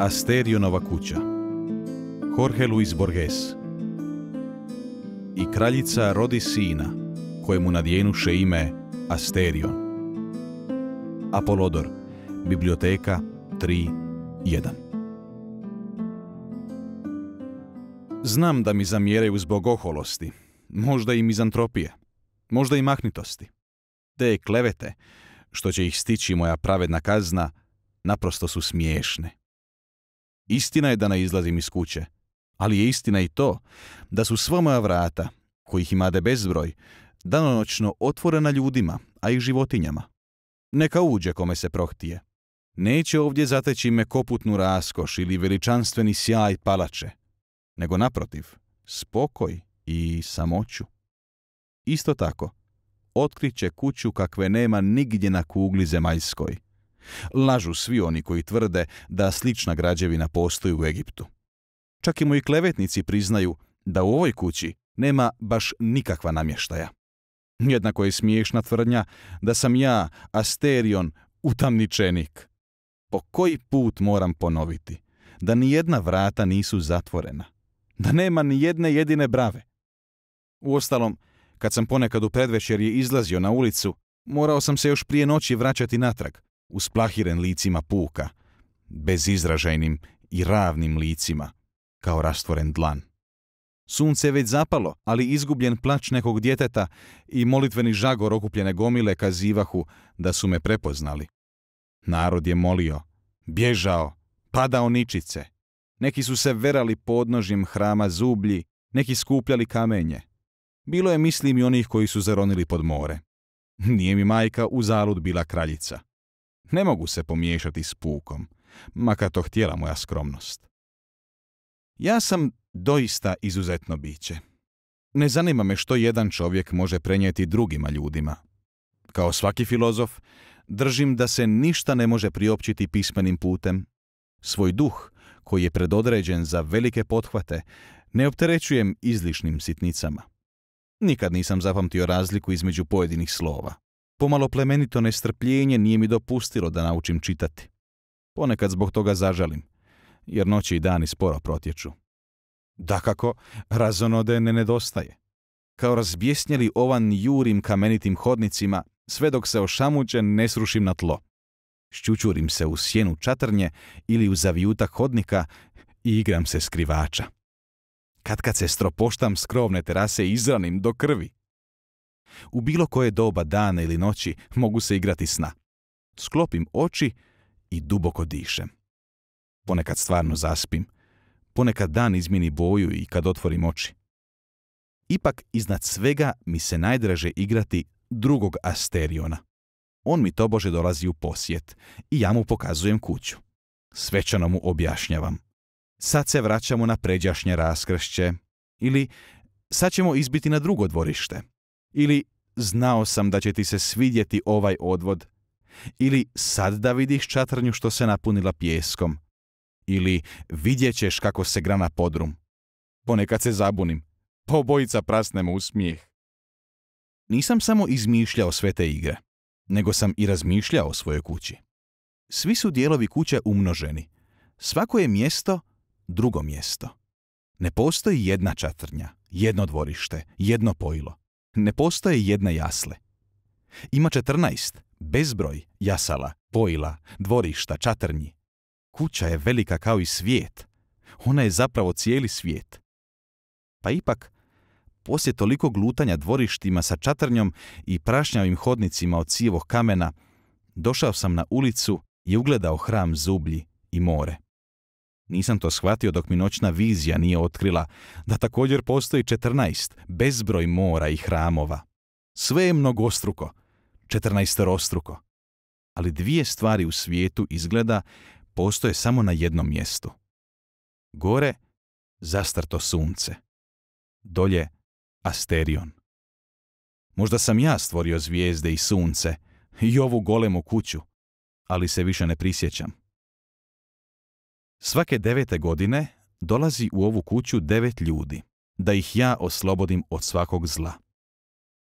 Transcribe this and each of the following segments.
Asterionova kuća Jorge Luis Borges I kraljica rodi sina, kojemu nadjenuše ime Asterion. Apolodor, biblioteka 3.1 Znam da mi zamjeraju zbog oholosti, možda i mizantropije, možda i mahnitosti. Te klevete, što će ih stići moja pravedna kazna, naprosto su smiješne. Istina je da ne izlazim iz kuće, ali je istina i to da su sva moja vrata, kojih imade bezbroj, danonoćno otvorena ljudima, a i životinjama. Neka uđe kome se prohtije. Neće ovdje zateći me koputnu raskoš ili veličanstveni sjaj palače, nego naprotiv, spokoj i samoću. Isto tako, otkriće kuću kakve nema nigdje na kugli zemaljskoj. Lažu svi oni koji tvrde da slična građevina postoji u Egiptu. Čak i moji klevetnici priznaju da u ovoj kući nema baš nikakva namještaja. Jednako je smiješna tvrdnja da sam ja, Asterion, utamničenik. Po koji put moram ponoviti da ni jedna vrata nisu zatvorena, da nema ni jedne jedine brave. Uostalom, kad sam ponekad u predvečerje izlazio na ulicu, morao sam se još prije noći vraćati natrag, usplahiren licima puka, bezizražajnim i ravnim licima, kao rastvoren dlan. Sunce je već zapalo, ali izgubljen plać nekog djeteta i molitveni žagor okupljene gomile kazivahu da su me prepoznali. Narod je molio, bježao, padao ničice. Neki su se verali podnožjem hrama zublji, neki skupljali kamenje. Bilo je mislim i onih koji su zaronili pod more. Nije mi majka u zalud bila kraljica. Ne mogu se pomiješati s pukom, makar to htjela moja skromnost. Ja sam doista izuzetno biće. Ne zanima me što jedan čovjek može prenijeti drugima ljudima. Kao svaki filozof, držim da se ništa ne može priopćiti pismenim putem. Svoj duh, koji je predodređen za velike pothvate, ne opterećujem izlišnim sitnicama. Nikad nisam zapamtio razliku između pojedinih slova. Pomalo plemenito nestrpljenje nije mi dopustilo da naučim čitati. Ponekad zbog toga zažalim, jer noći i dani sporo protječu. Dakako, razonode ne nedostaje. Kao razbjesnjeli ovan jurim kamenitim hodnicima, sve dok se ošamućen ne srušim na tlo. Šćučurim se u sjenu čatrnje ili u zavijutak hodnika i igram se skrivača. Kad kad se stropoštam s krovne terase izranim do krvi. U bilo koje doba dana ili noći mogu se igrati sna. Sklopim oči i duboko dišem. Ponekad stvarno zaspim, ponekad dan izmjeni boju i kad otvorim oči. Ipak iznad svega mi se najdraže igrati drugog Asteriona. On mi tobože dolazi u posjet i ja mu pokazujem kuću. Svečano mu objašnjavam. Sad se vraćamo na pređašnje raskršće. Ili sad ćemo izbiti na drugo dvorište. Ili znao sam da će ti se svidjeti ovaj odvod. Ili sad da vidiš čatrnju što se napunila pjeskom. Ili vidjet ćeš kako se grana podrum. Ponekad se zabunim. Pa obojica prasnemo u smijeh. Nisam samo izmišljao sve te igre, nego sam i razmišljao o svojoj kući. Svi su dijelovi kuće umnoženi. Svako je mjesto drugo mjesto. Ne postoji jedna čatrnja, jedno dvorište, jedno pojilo. Ne postoje jedne jasle. Ima četrnaest, bezbroj jasala, pojila, dvorišta, čatrnji. Kuća je velika kao i svijet. Ona je zapravo cijeli svijet. Pa ipak, poslije toliko glutanja dvorištima sa čatrnjom i prašnjavim hodnicima od cijevog kamena, došao sam na ulicu i ugledao hram zublji i more. Nisam to shvatio dok mi noćna vizija nije otkrila da također postoji 14 bezbroj mora i hramova. Sve je mnogostruko, 14 rostruko. Ali dvije stvari u svijetu izgleda postoje samo na jednom mjestu. Gore zastrto sunce. Dolje Asterion. Možda sam ja stvorio zvijezde i sunce i ovu golemu kuću, ali se više ne prisjećam. Svake devete godine dolazi u ovu kuću devet ljudi, da ih ja oslobodim od svakog zla.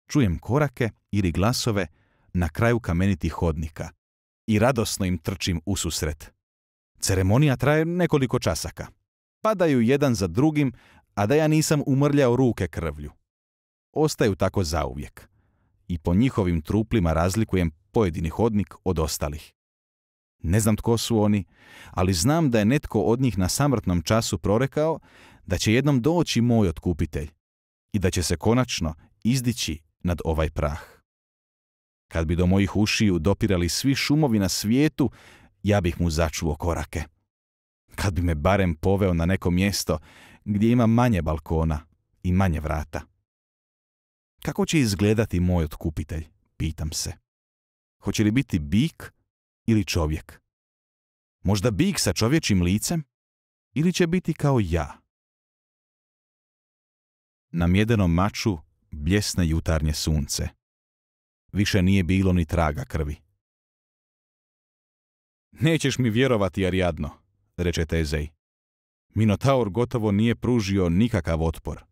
Čujem korake ili glasove na kraju kamenitih hodnika i radosno im trčim ususret. Ceremonija traje nekoliko časaka. Padaju jedan za drugim, a da ja nisam umrljao ruke krvlju. Ostaju tako zauvijek. I po njihovim truplima razlikujem pojedini hodnik od ostalih. Ne znam tko su oni, ali znam da je netko od njih na samrtnom času prorekao da će jednom doći moj otkupitelj i da će se konačno izdići nad ovaj prah. Kad bi do mojih ušiju dopirali svi šumovi na svijetu, ja bih mu začuo korake. Kad bi me barem poveo na neko mjesto gdje ima manje balkona i manje vrata. Kako će izgledati moj otkupitelj, pitam se. Hoće li biti bik ili čovjek? Možda bik sa čovječim licem? Ili će biti kao ja? Na mjedenom maču bljesne jutarnje sunce. Više nije bilo ni traga krvi. Nećeš mi vjerovati, Ariadno, reče Tezej. Minotaur gotovo nije pružio nikakav otpor.